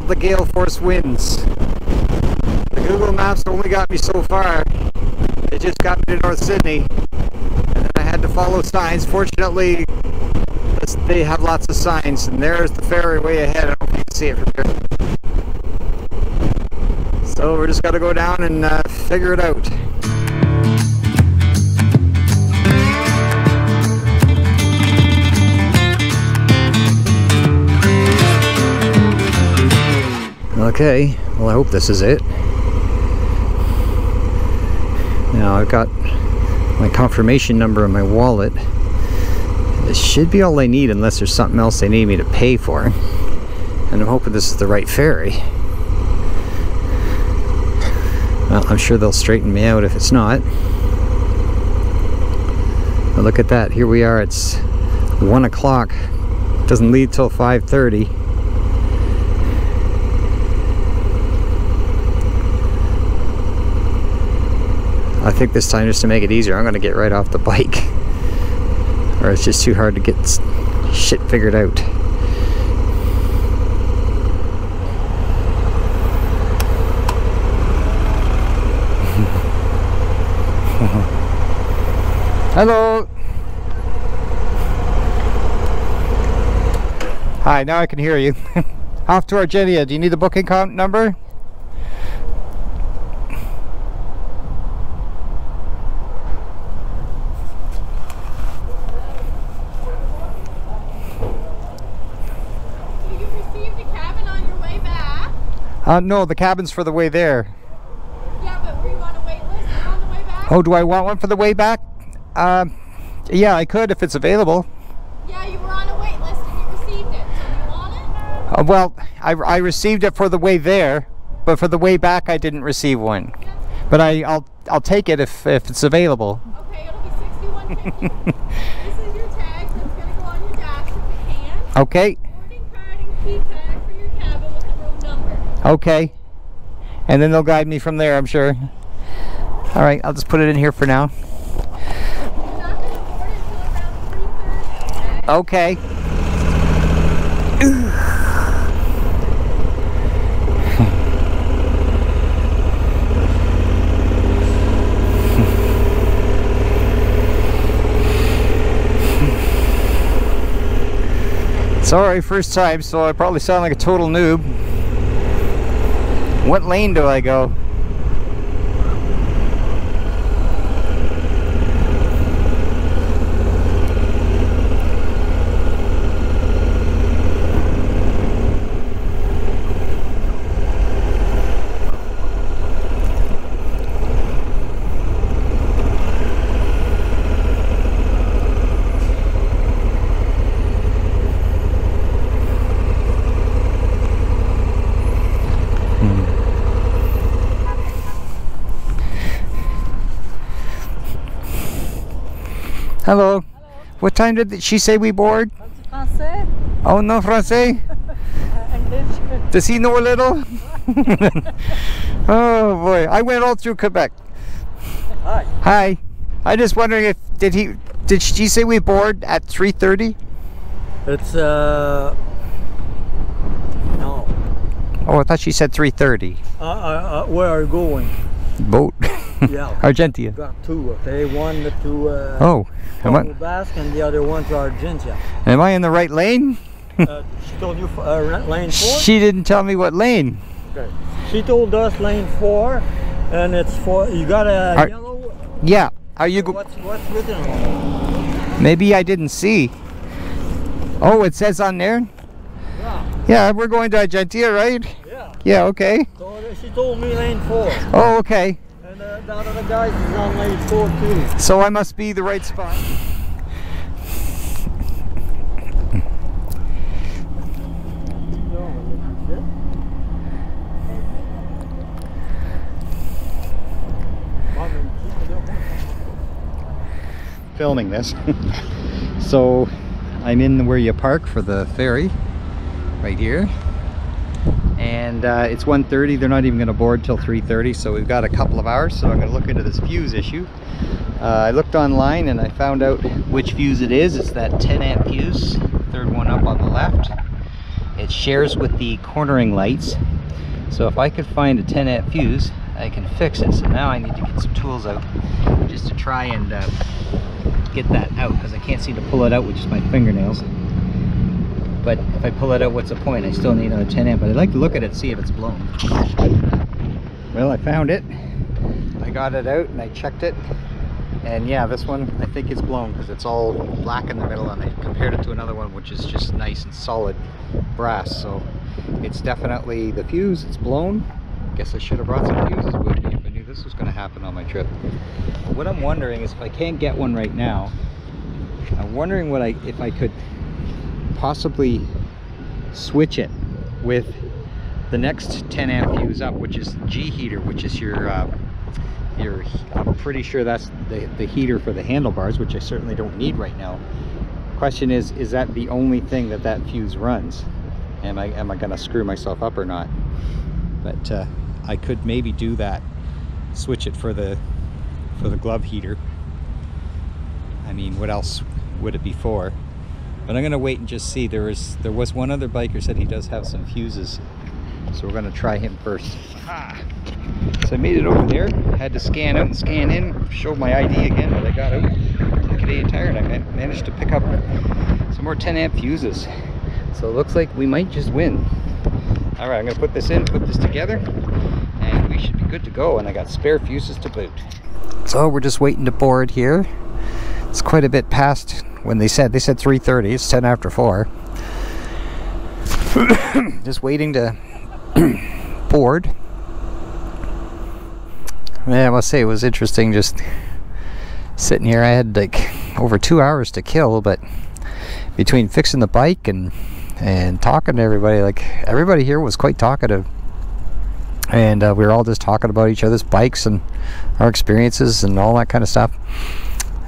the gale force winds. The Google Maps only got me so far. It just got me to North Sydney. And then I had to follow signs. Fortunately, they have lots of signs. And there's the ferry way ahead. I don't know if you can see it from here. So we're just got to go down and uh, figure it out. Okay, well I hope this is it. Now I've got my confirmation number in my wallet. This should be all I need unless there's something else they need me to pay for. And I'm hoping this is the right ferry. Well, I'm sure they'll straighten me out if it's not. But look at that, here we are, it's 1 o'clock. Doesn't leave till 5.30. I think this time just to make it easier I'm gonna get right off the bike or it's just too hard to get shit figured out Hello Hi, now I can hear you. Off to Argentia. Do you need the booking count number? Uh, no, the cabin's for the way there. Yeah, but were you on a wait list on the way back? Oh, do I want one for the way back? Um, yeah, I could if it's available. Yeah, you were on a wait list and you received it. So you want it? Uh, well, I, I received it for the way there, but for the way back I didn't receive one. But I, I'll I'll take it if, if it's available. Okay, it'll be sixty-one fifty. this is your tag that's gonna go on your dash if you can. Okay. Boarding card and key Okay. And then they'll guide me from there, I'm sure. All right, I'll just put it in here for now. Okay. Sorry, first time, so I probably sound like a total noob. What lane do I go? Hello. What time did she say we board? Français, Oh, no, Francais. English. Does he know a little? oh boy, I went all through Quebec. Hi. Hi. I just wondering if did he did she say we board at 3:30? It's uh no. Oh, I thought she said 3:30. Uh, uh, uh, where are you going? Boat. Yeah. Argentia. Got two. Okay, one to uh, Oh, am I, Basque and the other one to Argentia. am I in the right lane? uh, she told you uh, lane four. She didn't tell me what lane. Okay. She told us lane four, and it's for you got a Are- yellow. Yeah. Are you go- What's what's written? on? Maybe I didn't see. Oh, it says on there? Yeah. Yeah, we're going to Argentia, right? Yeah. Yeah, okay. So uh, she told me lane four, Oh, okay. Other is on lane four too. So I must be the right spot. Filming this. so I'm in where you park for the ferry, right here. And uh, it's 1.30, they're not even gonna board till 3.30, so we've got a couple of hours, so I'm gonna look into this fuse issue. Uh, I looked online and I found out which fuse it is. It's that 10 amp fuse, third one up on the left. it shares with the cornering lights. So if I could find a 10 amp fuse, I can fix it. So now I need to get some tools out just to try and uh, get that out because I can't seem to pull it out with just my fingernails. But if I pull it out, what's the point? I still need another 10 amp, but I'd like to look at it, see if it's blown. Well, I found it. I got it out and I checked it. And yeah, this one I think is blown because it's all black in the middle and I compared it to another one which is just nice and solid brass. So it's definitely the fuse, it's blown. I guess I should have brought some fuses with me if I knew this was going to happen on my trip. What I'm wondering is if I can't get one right now, I'm wondering what I if I could possibly switch it with the next 10 amp fuse up, which is G heater, which is your uh, your I'm pretty sure that's the, the heater for the handlebars, which I certainly don't need right now. Question is, is that the only thing that that fuse runs? Am I am I gonna screw myself up or not? But uh, I could maybe do that. Switch it for the for the glove heater. I mean, what else would it be for? But I'm gonna wait and just see. There was there was one other biker said he does have some fuses, so we're gonna try him first. Aha. So I made it over there. Had to scan out and scan in. Showed my ID again, but I got out Canadian Tire and I managed to pick up some more 10 amp fuses. So it looks like we might just win. All right, I'm gonna put this in, put this together, and we should be good to go. And I got spare fuses to boot. So we're just waiting to board here. It's quite a bit past when they said they said 3:30. It's 10 after four. just waiting to board. Yeah, I must say it was interesting just sitting here. I had like over two hours to kill, but between fixing the bike and and talking to everybody, like everybody here was quite talkative, and uh, we were all just talking about each other's bikes and our experiences and all that kind of stuff.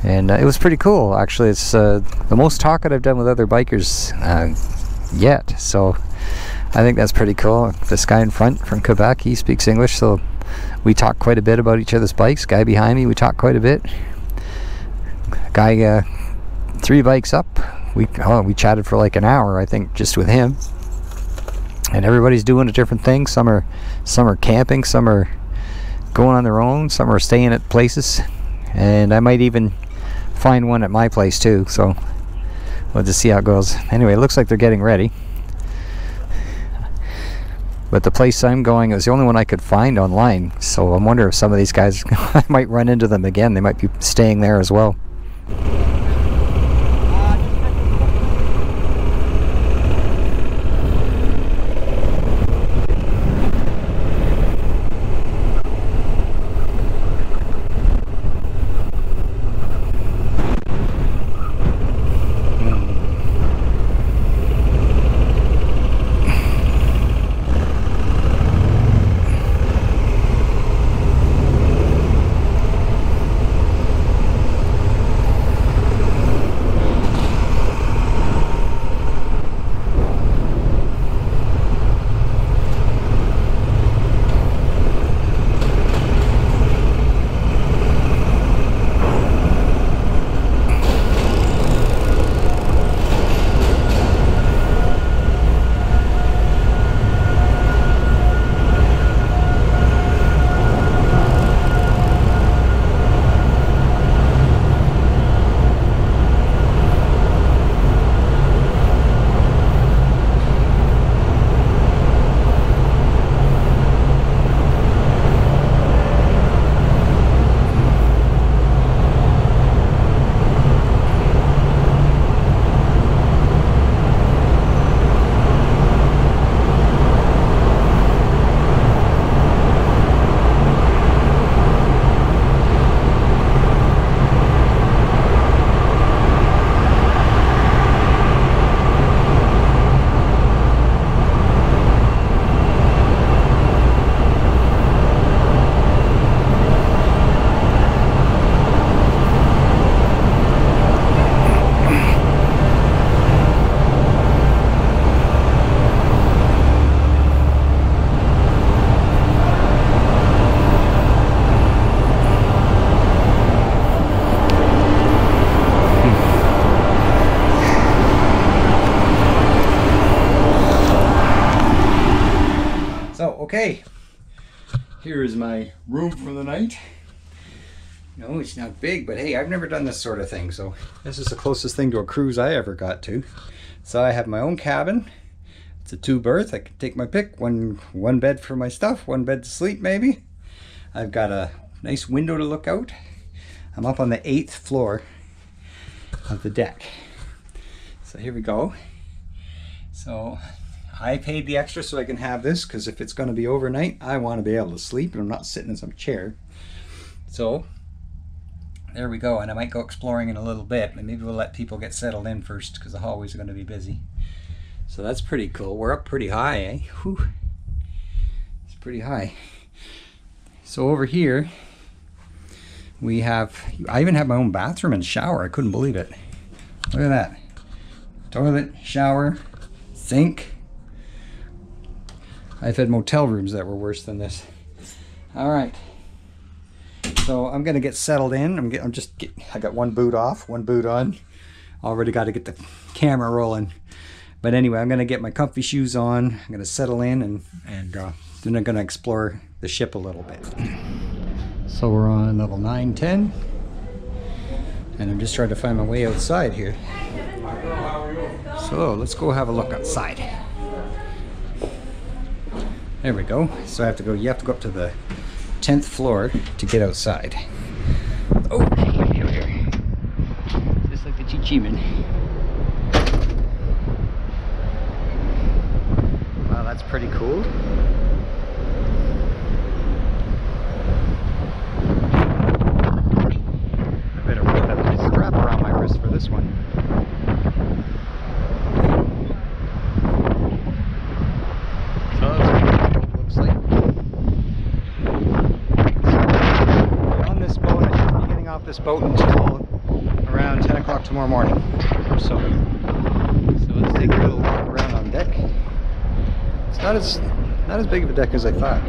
And uh, it was pretty cool, actually. It's uh, the most talking I've done with other bikers uh, yet, so I think that's pretty cool. This guy in front from Quebec, he speaks English, so we talked quite a bit about each other's bikes. Guy behind me, we talked quite a bit. Guy uh, three bikes up, we oh, we chatted for like an hour, I think, just with him. And everybody's doing a different thing. Some are some are camping, some are going on their own, some are staying at places, and I might even find one at my place too. So we'll just see how it goes. Anyway, it looks like they're getting ready. But the place I'm going is the only one I could find online. So I wonder if some of these guys, I might run into them again. They might be staying there as well. Okay, here is my room for the night. No, it's not big, but hey, I've never done this sort of thing, so this is the closest thing to a cruise I ever got to. So I have my own cabin. It's a two berth. I can take my pick. One one bed for my stuff, one bed to sleep maybe. I've got a nice window to look out. I'm up on the eighth floor of the deck. So here we go. So I paid the extra so I can have this because if it's going to be overnight, I want to be able to sleep and I'm not sitting in some chair. So there we go. And I might go exploring in a little bit, maybe we'll let people get settled in first because the hallways are going to be busy. So that's pretty cool. We're up pretty high, eh? Whew. It's pretty high. So over here, we have, I even have my own bathroom and shower. I couldn't believe it. Look at that. Toilet, shower, sink. I've had motel rooms that were worse than this. All right. So I'm gonna get settled in. I'm, get, I'm just get, I got one boot off, one boot on. Already got to get the camera rolling. But anyway, I'm gonna get my comfy shoes on. I'm gonna settle in and and uh, then I'm gonna explore the ship a little bit. So we're on level 910, And I'm just trying to find my way outside here. So let's go have a look outside. There we go. So I have to go, you have to go up to the 10th floor to get outside. Oh, windy out here. Just like the Chichiman. Wow, that's pretty cool. I better put that strap around my wrist for this one. So that's what it looks like. So, on this boat, I shouldn't be getting off this boat until around 10 o'clock tomorrow morning. So, so let's take a little walk around on deck. It's not as not as big of a deck as I thought,